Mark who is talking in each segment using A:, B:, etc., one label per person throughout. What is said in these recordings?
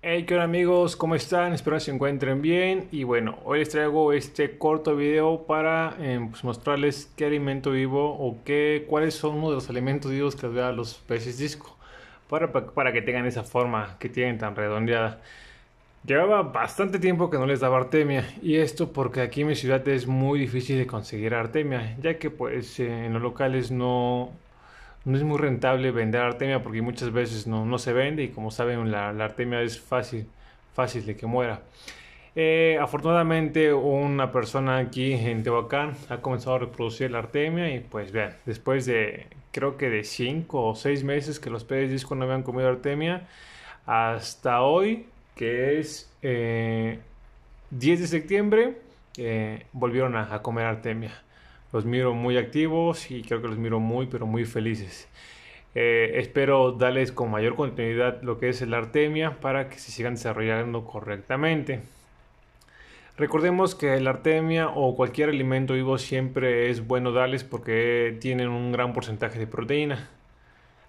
A: Hey, ¿qué onda amigos? ¿Cómo están? Espero que se encuentren bien. Y bueno, hoy les traigo este corto video para eh, pues, mostrarles qué alimento vivo o qué, cuáles son uno de los alimentos vivos que da los peces disco. Para, para que tengan esa forma que tienen tan redondeada. Llevaba bastante tiempo que no les daba artemia y esto porque aquí en mi ciudad es muy difícil de conseguir artemia, ya que pues eh, en los locales no, no es muy rentable vender artemia porque muchas veces no, no se vende y como saben la, artemia es fácil, fácil de que muera. Eh, afortunadamente una persona aquí en Tehuacán ha comenzado a reproducir la artemia y pues vean, después de creo que de 5 o 6 meses que los peces disco no habían comido artemia, hasta hoy que es 10 eh, de septiembre, eh, volvieron a, comer artemia. Los miro muy activos y creo que los miro muy, pero muy felices. Eh, espero darles con mayor continuidad lo que es la artemia para que se sigan desarrollando correctamente. Recordemos que la artemia o cualquier alimento vivo siempre es bueno darles porque tienen un gran porcentaje de proteína.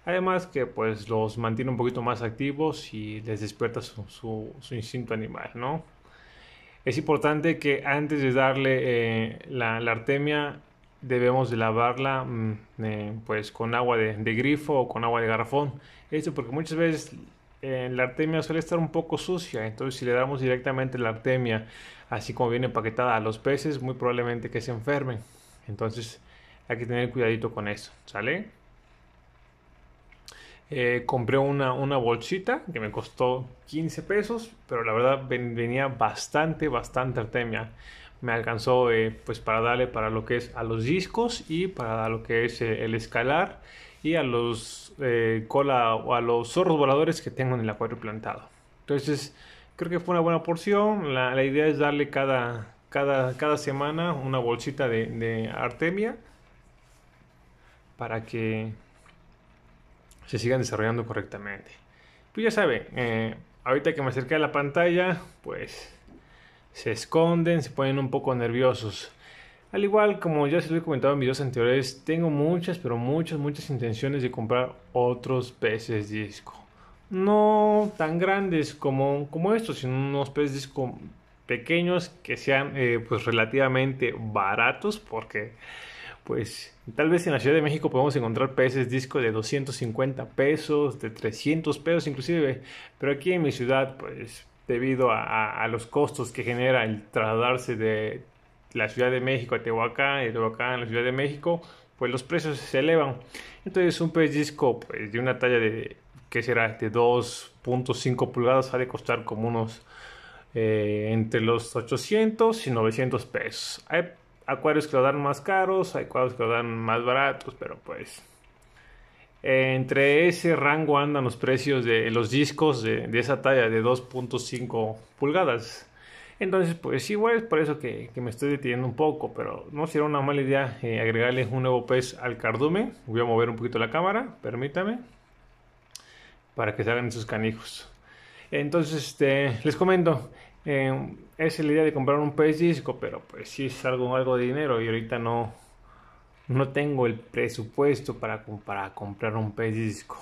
A: Además que pues los mantiene un poquito más activos y les despierta su, instinto animal, ¿no? Es importante que antes de darle eh, la, artemia debemos de lavarla mm, eh, pues con agua de, de, grifo o con agua de garrafón. Esto porque muchas veces eh, la artemia suele estar un poco sucia, entonces si le damos directamente la artemia así como viene empaquetada a los peces, muy probablemente que se enfermen. Entonces hay que tener cuidadito con eso, ¿sale? Eh, compré una, una, bolsita que me costó 15 pesos, pero la verdad venía bastante, bastante artemia. Me alcanzó eh, pues para darle para lo que es a los discos y para lo que es eh, el escalar y a los eh, cola o a los zorros voladores que tengo en el acuario plantado. Entonces creo que fue una buena porción. La, la idea es darle cada, cada, cada semana una bolsita de, de artemia para que se sigan desarrollando correctamente. Pues ya saben, ahorita que me acerqué a la pantalla, pues se esconden, se ponen un poco nerviosos. Al igual como ya se lo he comentado en videos anteriores, tengo muchas, pero muchas, muchas intenciones de comprar otros peces disco. No tan grandes como, como estos, sino unos peces disco pequeños que sean eh, pues relativamente baratos porque pues tal vez en la Ciudad de México podemos encontrar peces disco de 250 pesos, de 300 pesos inclusive, pero aquí en mi ciudad, pues debido a, los costos que genera el trasladarse de la Ciudad de México a Tehuacán y Tehuacán a la Ciudad de México, pues los precios se elevan. Entonces un pez disco pues, de una talla de, ¿qué será? De 2.5 pulgadas ha de costar como unos eh, entre los 800 y 900 pesos. Hay acuarios que lo dan más caros, hay acuarios que lo dan más baratos, pero pues entre ese rango andan los precios de los discos de, esa talla de 2.5 pulgadas. Entonces, pues igual es por eso que, me estoy deteniendo un poco, pero no sería una mala idea eh, agregarle un nuevo pez al cardumen. Voy a mover un poquito la cámara, permítame, para que se hagan esos canijos. Entonces, este, les comento, eh, es la idea de comprar un pez disco, pero pues sí es algo de dinero y ahorita no, no tengo el presupuesto para, para comprar un pez disco.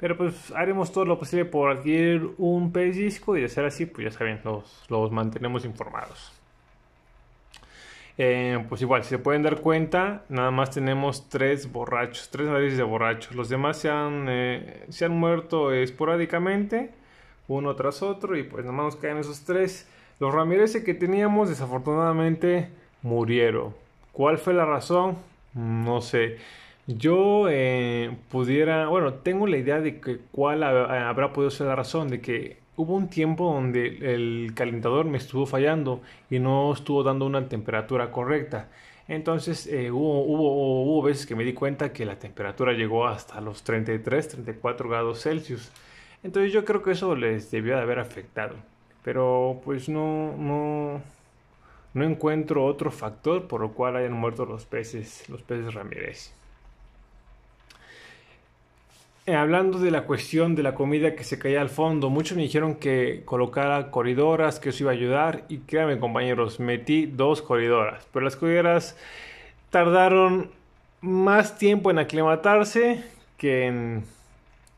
A: Pero pues haremos todo lo posible por adquirir un pez disco y de ser así, pues ya saben, los, los mantenemos informados. Eh, pues igual, si se pueden dar cuenta, nada más tenemos tres borrachos, tres narices de borrachos. Los demás se han, eh, se han muerto esporádicamente uno tras otro y pues nomás nos caen esos tres. Los Ramírez que teníamos desafortunadamente murieron. ¿Cuál fue la razón? No sé. Yo eh, pudiera, bueno, tengo la idea de que cuál habrá podido ser la razón, de que hubo un tiempo donde el calentador me estuvo fallando y no estuvo dando una temperatura correcta. Entonces eh, hubo, hubo, hubo veces que me di cuenta que la temperatura llegó hasta los 33, 34 grados Celsius. Entonces yo creo que eso les debió de haber afectado. Pero pues no, no, no encuentro otro factor por lo cual hayan muerto los peces, los peces Ramírez. Eh, hablando de la cuestión de la comida que se caía al fondo, muchos me dijeron que colocara corridoras, que eso iba a ayudar. Y créanme compañeros, metí dos corridoras. Pero las corridoras tardaron más tiempo en aclimatarse que en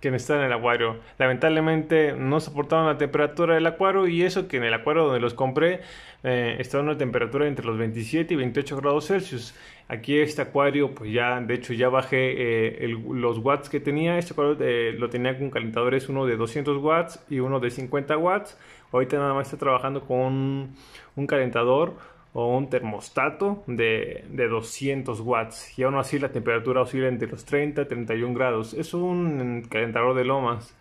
A: quienes están en el acuario. Lamentablemente no soportaban la temperatura del acuario y eso que en el acuario donde los compré eh, estaba una temperatura entre los 27 y 28 grados Celsius. Aquí este acuario, pues ya, de hecho ya bajé eh, los watts que tenía. Este acuario eh, lo tenía con calentadores, uno de 200 watts y uno de 50 watts. Ahorita nada más está trabajando con un calentador o un termostato de, de, 200 watts y aún así la temperatura oscila entre los 30 y 31 grados. Es un calentador de lomas.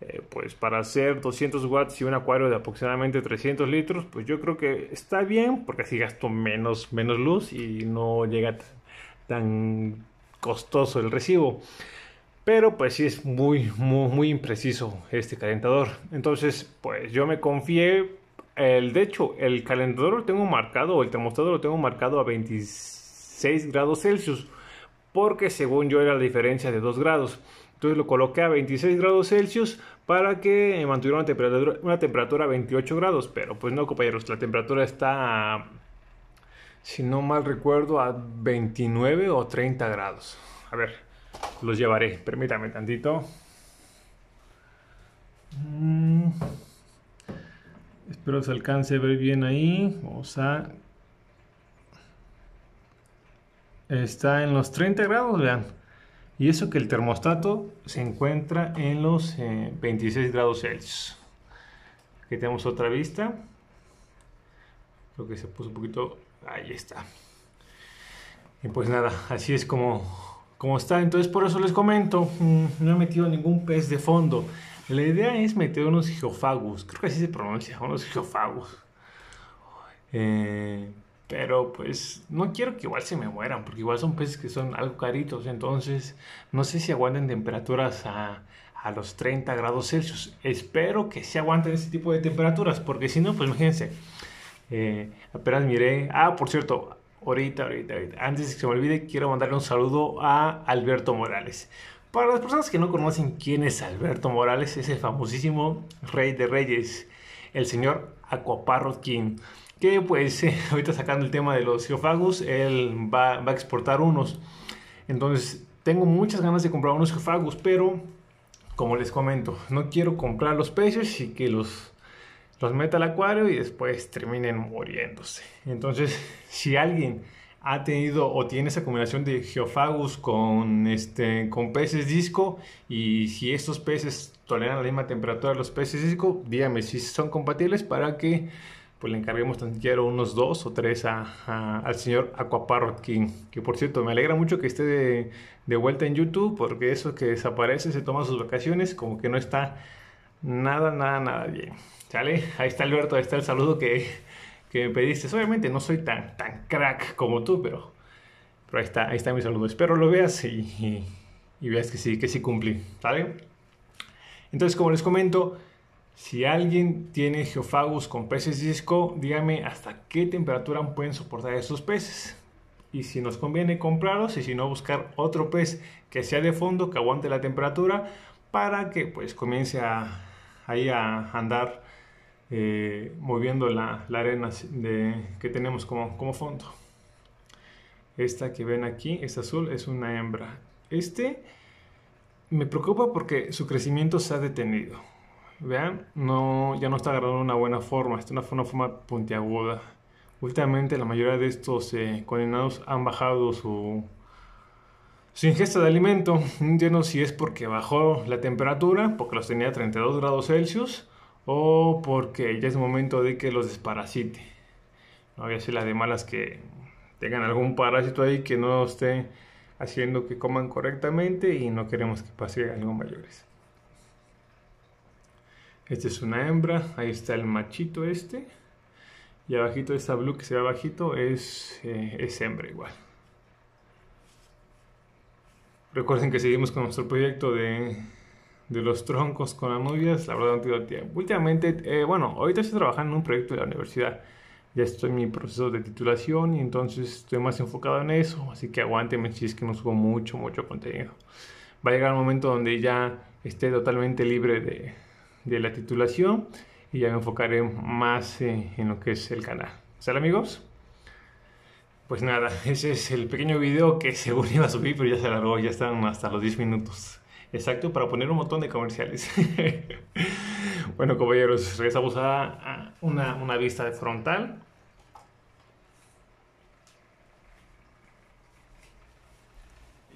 A: Eh, pues para hacer 200 watts y un acuario de aproximadamente 300 litros, pues yo creo que está bien porque así gasto menos, menos luz y no llega tan costoso el recibo. Pero pues sí es muy, muy, muy impreciso este calentador. Entonces, pues yo me confié el, de hecho, el calentador lo tengo marcado, el termostato lo tengo marcado a 26 grados Celsius, porque según yo era la diferencia de 2 grados. Entonces lo coloqué a 26 grados Celsius para que mantuviera una temperatura, una temperatura a 28 grados. Pero pues no, compañeros, la temperatura está, si no mal recuerdo, a 29 o 30 grados. A ver, los llevaré. Permítame tantito. Mm. Espero se alcance a ver bien ahí. Vamos a... Está en los 30 grados, vean. Y eso que el termostato se encuentra en los 26 eh, grados Celsius. Aquí tenemos otra vista. Creo que se puso un poquito... Ahí está. Y pues nada, así es como, como está. Entonces por eso les comento, mm, no he metido ningún pez de fondo. La idea es meter unos geofagus, creo que así se pronuncia, unos geofagus. Eh, pero pues no quiero que igual se me mueran, porque igual son peces que son algo caritos, entonces no sé si aguanten temperaturas a, a los 30 grados Celsius. Espero que se aguanten ese tipo de temperaturas, porque si no, pues imagínense. Eh, apenas miré. Ah, por cierto, ahorita, ahorita, ahorita, antes de que se me olvide, quiero mandarle un saludo a Alberto Morales. Para las personas que no conocen quién es Alberto Morales, es el famosísimo rey de reyes, el señor Aquaparrot King, que pues ahorita sacando el tema de los geofagus, él va, a exportar unos. Entonces tengo muchas ganas de comprar unos geofagus, pero como les comento, no quiero comprar los peces y que los, los meta al acuario y después terminen muriéndose. Entonces, si alguien ha tenido o tiene esa combinación de Geophagus con, este, con peces disco y si estos peces toleran la misma temperatura de los peces disco, dígame si son compatibles para que pues le encarguemos tan siquiera unos dos o tres a, al señor Aquaparrot King, que por cierto me alegra mucho que esté de, de vuelta en YouTube porque eso que desaparece, se toma sus vacaciones, como que no está nada, nada, nada bien. ¿Sale? Ahí está Alberto, ahí está el saludo que, que me pediste. Obviamente no soy tan, tan crack como tú, pero, pero ahí, está, ahí está mi saludo. Espero lo veas y, y, veas que sí, que sí cumplí. ¿Sale? Entonces, como les comento, si alguien tiene geofagus con peces disco, dígame hasta qué temperatura pueden soportar esos peces. Y si nos conviene comprarlos y si no buscar otro pez que sea de fondo, que aguante la temperatura, para que pues comience a, ahí a andar eh, moviendo la, arena de, que tenemos como, fondo. Esta que ven aquí, esta azul, es una hembra. Este me preocupa porque su crecimiento se ha detenido. Vean, no, ya no está agarrando una buena forma, está una, una forma puntiaguda. Últimamente la mayoría de estos eh, condenados han bajado su, su ingesta de alimento. No entiendo si es porque bajó la temperatura, porque los tenía a 32 grados Celsius, o porque ya es momento de que los desparasite. No voy a ser la de malas que tengan algún parásito ahí que no esté haciendo que coman correctamente y no queremos que pase algo mayores. Esta es una hembra, ahí está el machito este. Y abajito esta blue que se ve abajito es, eh, es hembra igual. Recuerden que seguimos con nuestro proyecto de de los troncos con anubias, la verdad no tengo tiempo. Últimamente, eh, bueno, ahorita estoy trabajando en un proyecto de la universidad. Ya estoy en mi proceso de titulación y entonces estoy más enfocado en eso. Así que aguánteme si es que no subo mucho, mucho contenido. Va a llegar un momento donde ya esté totalmente libre de, de la titulación y ya me enfocaré más eh, en lo que es el canal. ¿Sale amigos? Pues nada, ese es el pequeño video que según iba a subir, pero ya se alargó, ya están hasta los 10 minutos. Exacto para poner un montón de comerciales. bueno, compañeros, regresamos a, una, una vista frontal.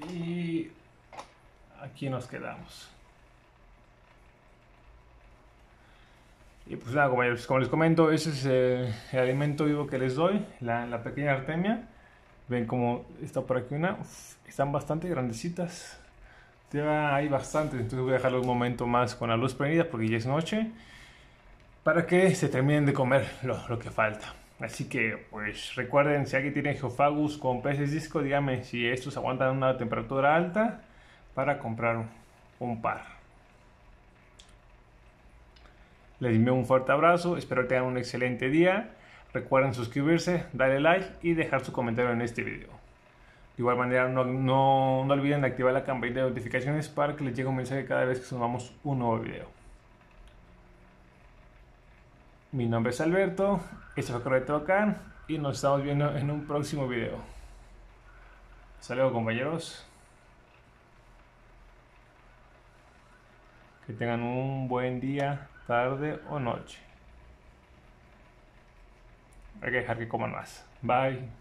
A: Y aquí nos quedamos. Y pues nada, como, como les comento, ese es el, alimento vivo que les doy, la, la, pequeña artemia. Ven como está por aquí una, están bastante grandecitas. Ya hay bastantes, entonces voy a dejarlo un momento más con la luz prendida porque ya es noche. Para que se terminen de comer lo, que falta. Así que, pues recuerden, si alguien tiene Geophagus con peces disco, díganme si estos aguantan una temperatura alta para comprar un par. Les envío un fuerte abrazo, espero que tengan un excelente día. Recuerden suscribirse, darle like y dejar su comentario en este video. De igual manera, no, no, no olviden activar la campanita de notificaciones para que les llegue un mensaje cada vez que subamos un nuevo video. Mi nombre es Alberto, esto fue Correcto Acá y nos estamos viendo en un próximo video. Hasta luego compañeros. Que tengan un buen día tarde o noche. Hay que dejar que coman más. Bye.